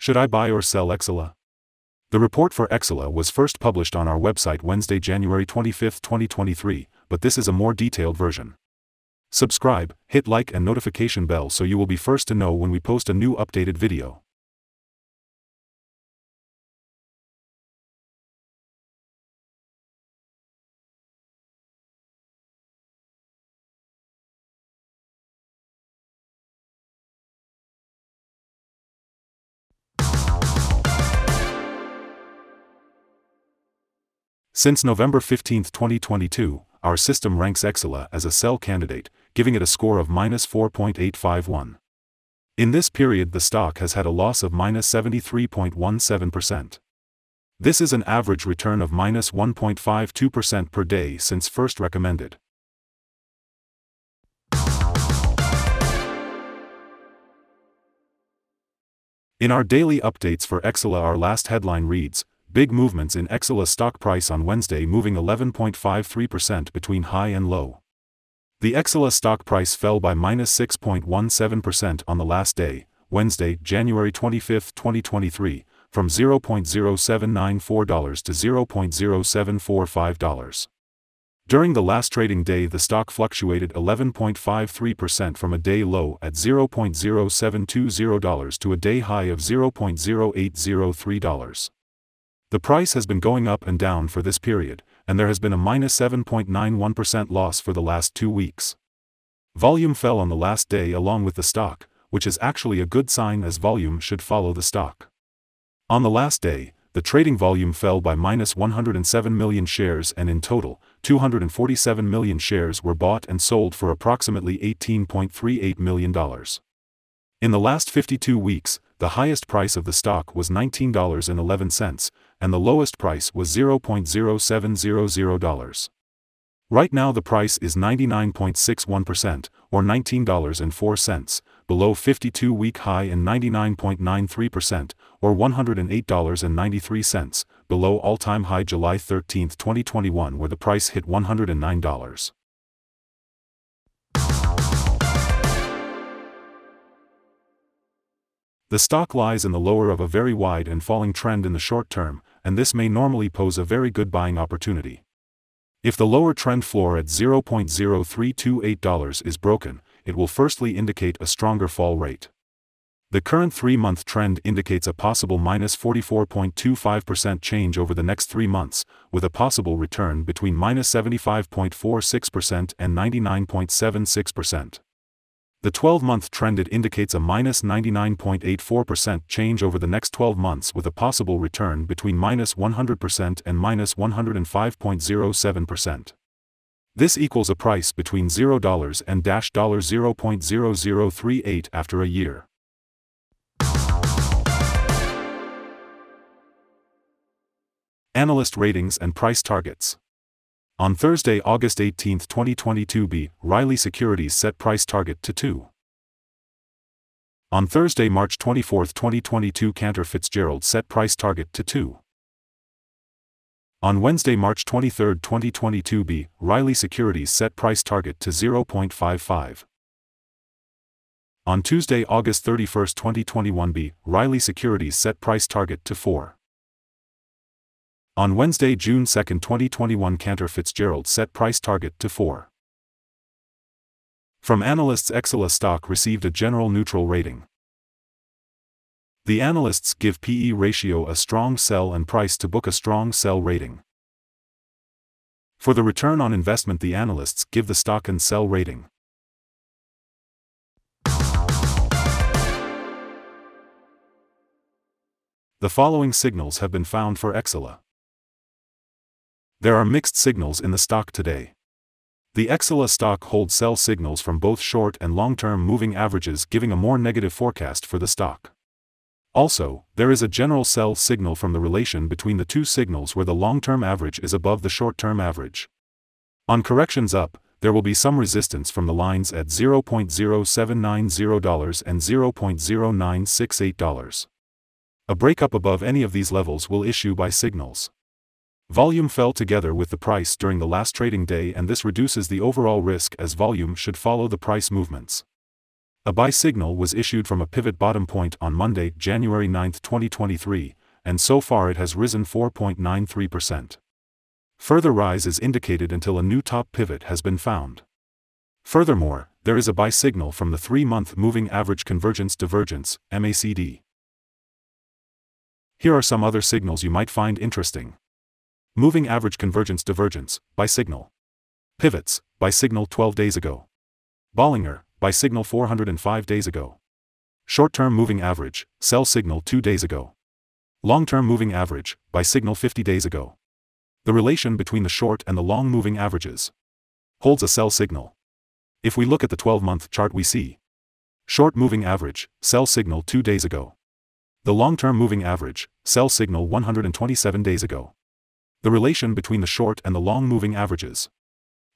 Should I buy or sell Exela? The report for Exela was first published on our website Wednesday, January 25, 2023, but this is a more detailed version. Subscribe, hit like and notification bell so you will be first to know when we post a new updated video. Since November 15, 2022, our system ranks Exela as a sell candidate, giving it a score of minus 4.851. In this period the stock has had a loss of minus 73.17%. This is an average return of minus 1.52% per day since first recommended. In our daily updates for Exela our last headline reads, Big movements in Exela stock price on Wednesday moving 11.53% between high and low. The Exela stock price fell by minus 6.17% on the last day, Wednesday, January 25, 2023, from $0.0794 to $0.0745. During the last trading day the stock fluctuated 11.53% from a day low at $0.0720 to a day high of $0.0803. The price has been going up and down for this period, and there has been a minus 7.91% loss for the last two weeks. Volume fell on the last day along with the stock, which is actually a good sign as volume should follow the stock. On the last day, the trading volume fell by minus 107 million shares and in total, 247 million shares were bought and sold for approximately $18.38 million. In the last 52 weeks, the highest price of the stock was $19.11, and the lowest price was $0.0700. Right now the price is 99.61%, or $19.04, below 52-week high and 99.93%, or $108.93, below all-time high July 13, 2021 where the price hit $109. The stock lies in the lower of a very wide and falling trend in the short term, and this may normally pose a very good buying opportunity. If the lower trend floor at $0.0328 is broken, it will firstly indicate a stronger fall rate. The current three-month trend indicates a possible minus 44.25% change over the next three months, with a possible return between minus 75.46% and 99.76%. The 12-month trend it indicates a minus 99.84% change over the next 12 months with a possible return between minus 100% and minus 105.07%. This equals a price between $0 and $0.0038 after a year. Analyst ratings and price targets. On Thursday, August 18, 2022 B. Riley Securities set price target to 2. On Thursday, March 24, 2022 Cantor Fitzgerald set price target to 2. On Wednesday, March 23, 2022 B. Riley Securities set price target to 0.55. On Tuesday, August 31, 2021 B. Riley Securities set price target to 4. On Wednesday, June 2, 2021 Cantor Fitzgerald set price target to 4. From analysts Exela stock received a general neutral rating. The analysts give PE ratio a strong sell and price to book a strong sell rating. For the return on investment the analysts give the stock and sell rating. The following signals have been found for Exela. There are mixed signals in the stock today. The Exela stock holds sell signals from both short and long-term moving averages giving a more negative forecast for the stock. Also, there is a general sell signal from the relation between the two signals where the long-term average is above the short-term average. On corrections up, there will be some resistance from the lines at $0.0790 and $0.0968. A breakup above any of these levels will issue buy signals. Volume fell together with the price during the last trading day and this reduces the overall risk as volume should follow the price movements. A buy signal was issued from a pivot bottom point on Monday, January 9, 2023, and so far it has risen 4.93%. Further rise is indicated until a new top pivot has been found. Furthermore, there is a buy signal from the 3-month Moving Average Convergence Divergence, MACD. Here are some other signals you might find interesting. Moving Average Convergence Divergence, buy signal. Pivots, buy signal 12 days ago. Bollinger, buy signal 405 days ago. Short-term moving average, sell signal 2 days ago. Long-term moving average, buy signal 50 days ago. The relation between the short and the long moving averages holds a sell signal. If we look at the 12-month chart we see short moving average, sell signal 2 days ago. The long-term moving average, sell signal 127 days ago. The relation between the short and the long moving averages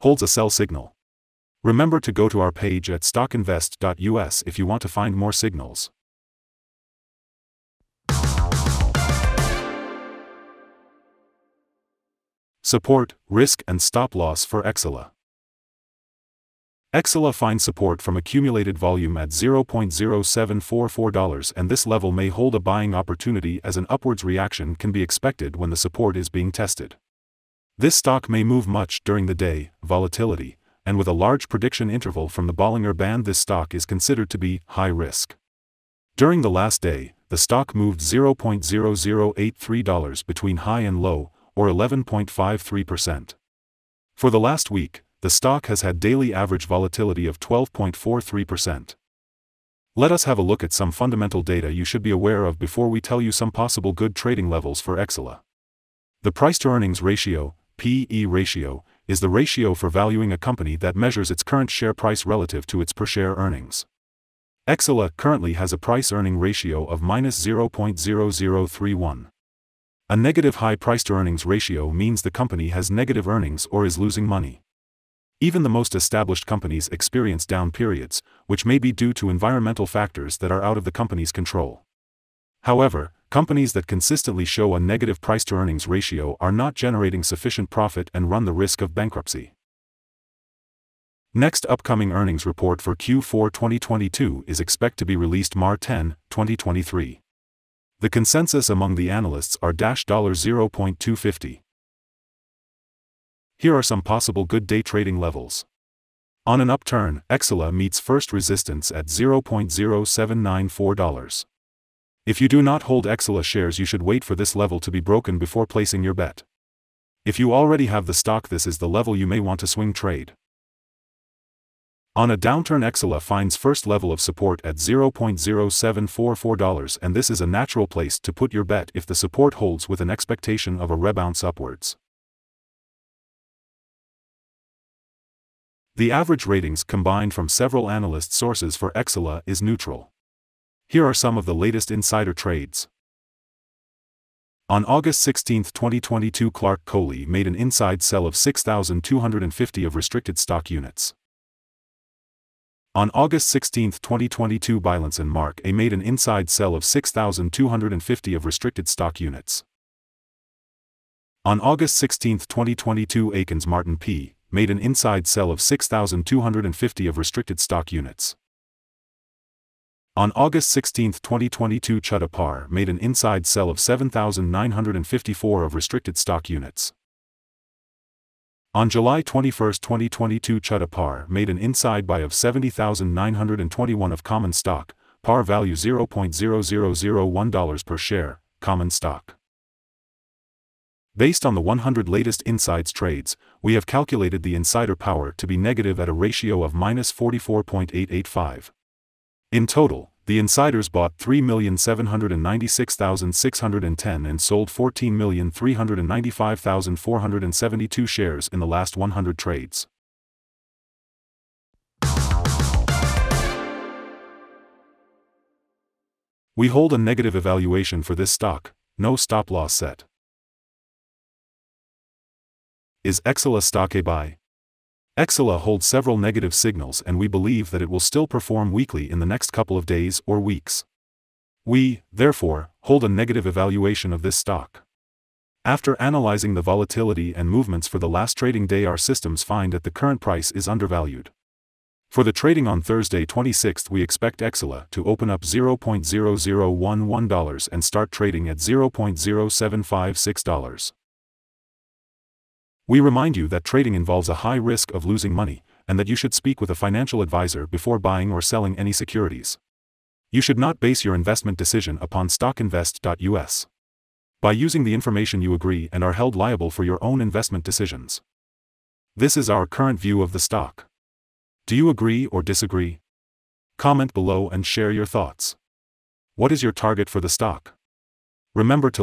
holds a sell signal. Remember to go to our page at stockinvest.us if you want to find more signals. Support, risk and stop loss for Exela. Exela finds support from accumulated volume at $0.0744 and this level may hold a buying opportunity as an upwards reaction can be expected when the support is being tested. This stock may move much during the day, volatility, and with a large prediction interval from the Bollinger Band this stock is considered to be high risk. During the last day, the stock moved $0.0083 between high and low, or 11.53%. For the last week, the stock has had daily average volatility of 12.43%. Let us have a look at some fundamental data you should be aware of before we tell you some possible good trading levels for Exela. The price to earnings ratio, PE ratio, is the ratio for valuing a company that measures its current share price relative to its per share earnings. Exela currently has a price earning ratio of minus 0.0031. A negative high price to earnings ratio means the company has negative earnings or is losing money. Even the most established companies experience down periods, which may be due to environmental factors that are out of the company's control. However, companies that consistently show a negative price to earnings ratio are not generating sufficient profit and run the risk of bankruptcy. Next upcoming earnings report for Q4 2022 is expected to be released Mar 10, 2023. The consensus among the analysts are $0.250. Here are some possible good day trading levels. On an upturn, Exela meets first resistance at $0.0794. If you do not hold Exela shares you should wait for this level to be broken before placing your bet. If you already have the stock this is the level you may want to swing trade. On a downturn Exela finds first level of support at $0.0744 and this is a natural place to put your bet if the support holds with an expectation of a rebound upwards. The average ratings combined from several analyst sources for Exela is neutral. Here are some of the latest insider trades. On August 16, 2022 Clark Coley made an inside sell of 6,250 of restricted stock units. On August 16, 2022 Beilinson Marc A made an inside sell of 6,250 of restricted stock units. On August 16, 2022 Akins Martin P made an inside sell of 6,250 of restricted stock units. On August 16, 2022 Chadha Par made an inside sell of 7,954 of restricted stock units. On July 21, 2022 Chadha Par made an inside buy of 70,921 of common stock, par value $0.0001 per share, common stock. Based on the 100 latest insides trades, we have calculated the insider power to be negative at a ratio of minus 44.885. In total, the insiders bought 3,796,610 and sold 14,395,472 shares in the last 100 trades. We hold a negative evaluation for this stock, no stop loss set. Is Exela stock a buy? Exela holds several negative signals and we believe that it will still perform weakly in the next couple of days or weeks. We, therefore, hold a negative evaluation of this stock. After analyzing the volatility and movements for the last trading day our systems find that the current price is undervalued. For the trading on Thursday 26th we expect Exela to open up $0.0011 and start trading at $0.0756. We remind you that trading involves a high risk of losing money, and that you should speak with a financial advisor before buying or selling any securities. You should not base your investment decision upon stockinvest.us. By using the information you agree and are held liable for your own investment decisions. This is our current view of the stock. Do you agree or disagree? Comment below and share your thoughts. What is your target for the stock? Remember to